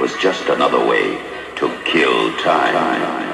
was just another way to kill time.